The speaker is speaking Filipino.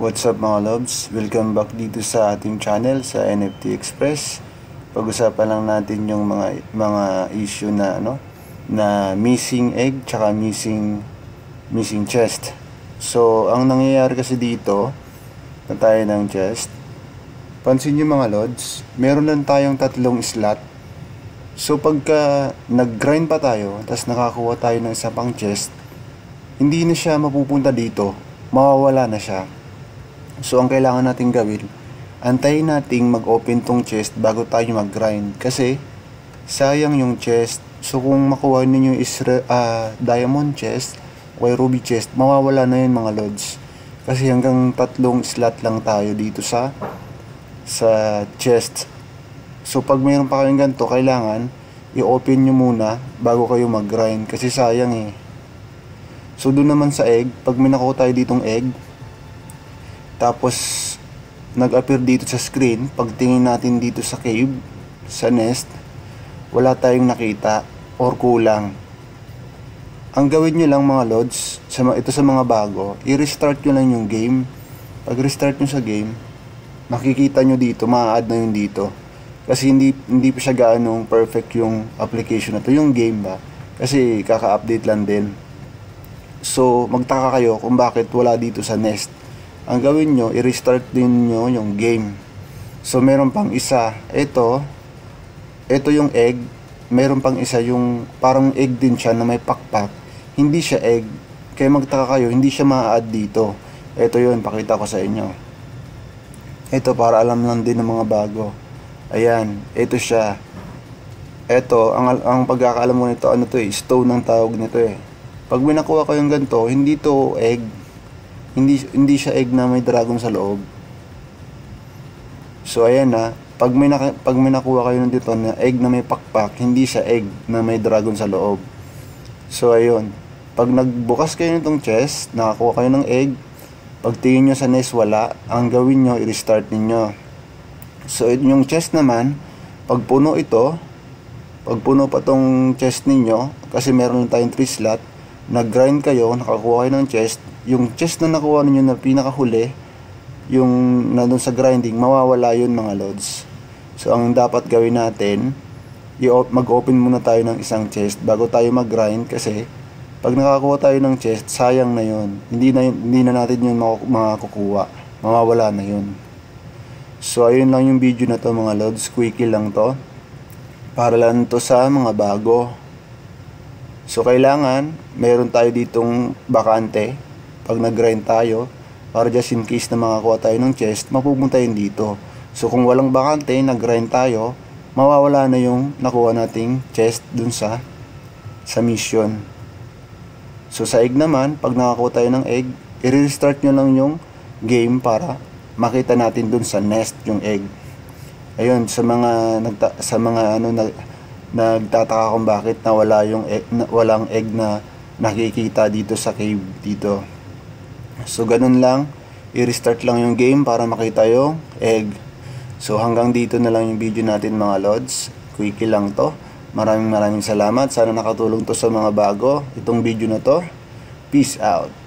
What's up mga loves? Welcome back dito sa ating channel sa NFT Express. Pag-usapan lang natin yung mga mga issue na ano na missing egg tsaka missing missing chest. So, ang nangyayari kasi dito na tayo ng chest. Pansin niyo mga lods, meron lang tayong tatlong slot. So, pagka nag-grind pa tayo, tapos nakakuha tayo ng isa pang chest, hindi na siya mapupunta dito. Mawawala na siya So, ang kailangan natin gawin, antayin nating mag-open tong chest bago tayo mag-grind. Kasi, sayang yung chest. So, kung makuha ninyo is uh, diamond chest o ruby chest, mawawala na yun mga lods. Kasi hanggang tatlong slot lang tayo dito sa sa chest. So, pag mayroon pa kayong ganito, kailangan i-open nyo muna bago kayo mag-grind. Kasi sayang eh. So, doon naman sa egg, pag may nakuha tayo ditong egg, tapos, nag-appear dito sa screen. Pagtingin natin dito sa cave, sa nest, wala tayong nakita or kulang. Ang gawin nyo lang mga lods, sa, ito sa mga bago, i-restart nyo lang yung game. Pag restart nyo sa game, makikita nyo dito, ma-add na yun dito. Kasi hindi, hindi pa siya gaano perfect yung application na to, yung game ba. Kasi kaka-update lang din. So, magtaka kayo kung bakit wala dito sa Nest ang gawin nyo, i-restart din nyo yung game. So, meron pang isa. Ito, ito yung egg. Meron pang isa yung parang egg din siya na may pakpak. Hindi siya egg. Kaya magtaka kayo, hindi siya ma-add dito. Ito yun, pakita ko sa inyo. Ito, para alam lang din ng mga bago. Ayan, ito siya. Ito, ang, ang pagkakaalam mo nito, ano to eh, stone ang tawag nito eh. Pag may ko yung ganito, hindi to egg, hindi hindi siya egg na may dragon sa loob. So ayan na, pag may naka, pag may nakuha kayo dito na egg na may pakpak, hindi siya egg na may dragon sa loob. So ayun, pag nagbukas kayo nitong chest, nakakuha kayo ng egg, pag tingin nyo sa nest wala, ang gawin nyo, i-restart ninyo. So yung chest naman, pag puno ito, pag puno pa tong chest ninyo, kasi meron tayong 3 slot, nag-grind kayo, nakakuha kayo ng chest, yung chest na nakuha ninyo na pinakahuli, yung nandun sa grinding, mawawala yun mga lods. So, ang dapat gawin natin, mag-open muna tayo ng isang chest bago tayo mag-grind kasi pag nakakuha tayo ng chest, sayang na yun. Hindi na, hindi na natin yun makakukuha. Mawawala na yun. So, ayun lang yung video na to mga lods. Quickie lang to. Para lang to sa mga bago. So, kailangan, meron tayo ditong bakante pag nag-grind tayo para just in case na makakuha tayo ng chest, mapupunta yun dito. So, kung walang bakante, nag-grind tayo, mawawala na yung nakuha nating chest dun sa sa mission. So, sa egg naman, pag nakakuha tayo ng egg, i-restart nyo lang yung game para makita natin dun sa nest yung egg. Ayun, sa mga nagta, sa mga ano na nagtataka kung bakit nawala yung egg, na, walang egg na nakikita dito sa cave dito. So ganun lang, i-restart lang yung game para makita yung egg. So hanggang dito na lang yung video natin mga lods. Quickie lang to. Maraming maraming salamat. Sana nakatulong to sa mga bago. Itong video na to. Peace out.